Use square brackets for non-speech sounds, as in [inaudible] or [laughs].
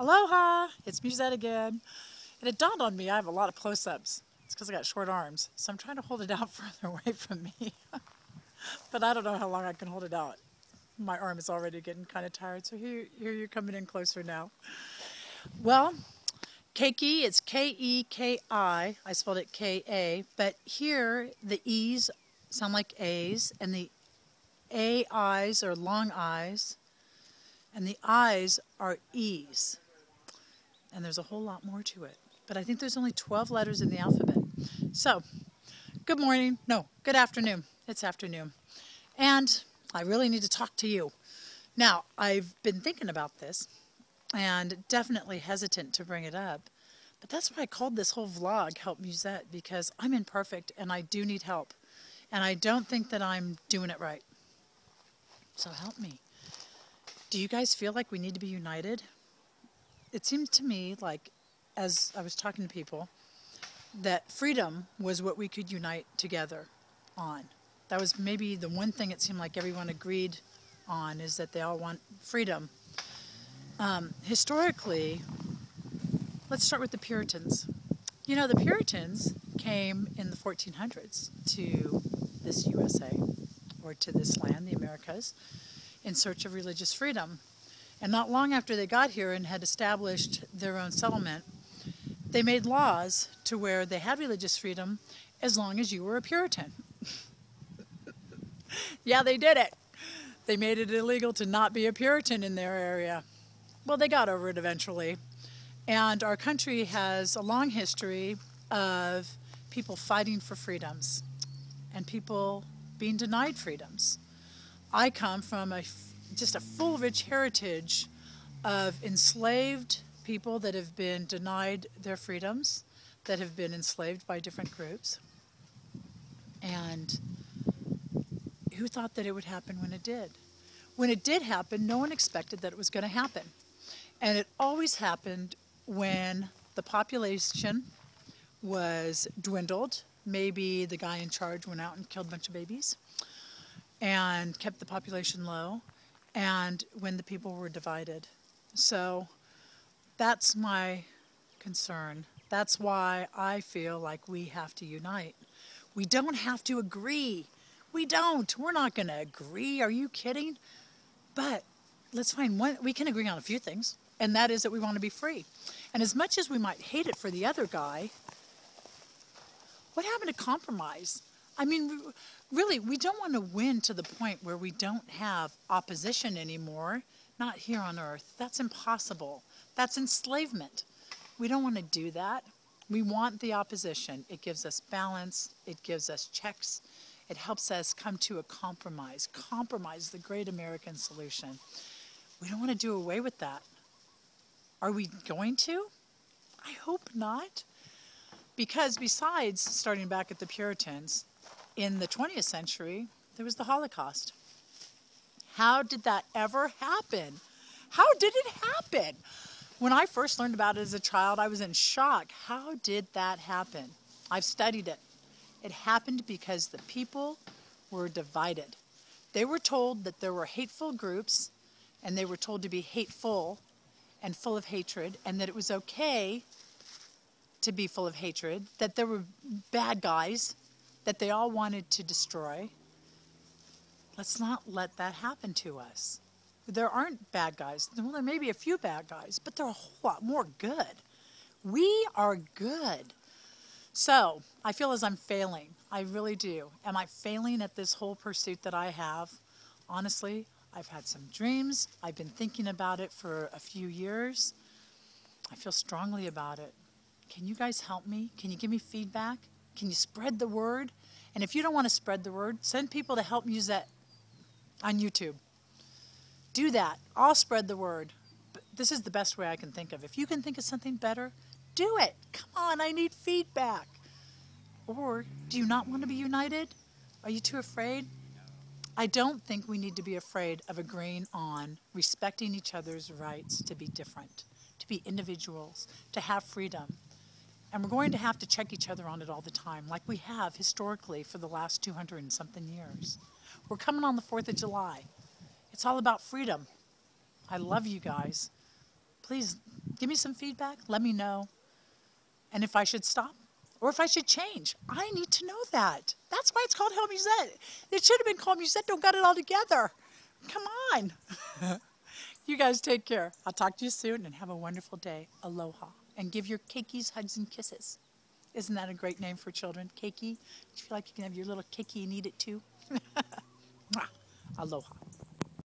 Aloha! It's Musette again. And it dawned on me I have a lot of close ups. It's because I got short arms. So I'm trying to hold it out [laughs] further away from me. [laughs] but I don't know how long I can hold it out. My arm is already getting kind of tired. So here, here you're coming in closer now. Well, Keiki, it's K E K I. Spelled it K A. But here, the E's sound like A's, and the A I's are long I's, and the I's are E's and there's a whole lot more to it. But I think there's only 12 letters in the alphabet. So, good morning. No, good afternoon. It's afternoon. And I really need to talk to you. Now, I've been thinking about this and definitely hesitant to bring it up. But that's why I called this whole vlog Help Musette because I'm imperfect and I do need help. And I don't think that I'm doing it right. So help me. Do you guys feel like we need to be united? It seemed to me like, as I was talking to people, that freedom was what we could unite together on. That was maybe the one thing it seemed like everyone agreed on is that they all want freedom. Um, historically, let's start with the Puritans. You know, the Puritans came in the 1400s to this USA or to this land, the Americas, in search of religious freedom. And not long after they got here and had established their own settlement, they made laws to where they had religious freedom as long as you were a Puritan. [laughs] yeah, they did it. They made it illegal to not be a Puritan in their area. Well, they got over it eventually. And our country has a long history of people fighting for freedoms and people being denied freedoms. I come from a just a full, rich heritage of enslaved people that have been denied their freedoms, that have been enslaved by different groups. And who thought that it would happen when it did? When it did happen, no one expected that it was going to happen. And it always happened when the population was dwindled. Maybe the guy in charge went out and killed a bunch of babies and kept the population low and when the people were divided. So that's my concern. That's why I feel like we have to unite. We don't have to agree. We don't. We're not going to agree. Are you kidding? But let's find one. We can agree on a few things, and that is that we want to be free. And as much as we might hate it for the other guy, what happened to compromise? I mean, really, we don't want to win to the point where we don't have opposition anymore, not here on earth. That's impossible. That's enslavement. We don't want to do that. We want the opposition. It gives us balance, it gives us checks, it helps us come to a compromise. Compromise, the great American solution. We don't want to do away with that. Are we going to? I hope not. Because besides starting back at the Puritans, in the 20th century, there was the Holocaust. How did that ever happen? How did it happen? When I first learned about it as a child, I was in shock. How did that happen? I've studied it. It happened because the people were divided. They were told that there were hateful groups, and they were told to be hateful and full of hatred, and that it was okay to be full of hatred, that there were bad guys that they all wanted to destroy. Let's not let that happen to us. There aren't bad guys. Well, there may be a few bad guys, but there are a whole lot more good. We are good. So I feel as I'm failing. I really do. Am I failing at this whole pursuit that I have? Honestly, I've had some dreams. I've been thinking about it for a few years. I feel strongly about it. Can you guys help me? Can you give me feedback? Can you spread the word? And if you don't want to spread the word, send people to Help Musette on YouTube. Do that. I'll spread the word. But this is the best way I can think of. If you can think of something better, do it. Come on, I need feedback. Or do you not want to be united? Are you too afraid? I don't think we need to be afraid of agreeing on respecting each other's rights to be different, to be individuals, to have freedom, and we're going to have to check each other on it all the time, like we have historically for the last 200 and something years. We're coming on the 4th of July. It's all about freedom. I love you guys. please give me some feedback. Let me know. And if I should stop or if I should change, I need to know that. That's why it's called Help Musette. It should have been called Musette Don't Got It All Together. Come on. [laughs] you guys take care. I'll talk to you soon and have a wonderful day. Aloha. And give your keikis hugs and kisses. Isn't that a great name for children? Keiki? Do you feel like you can have your little keiki and eat it too? [laughs] Aloha.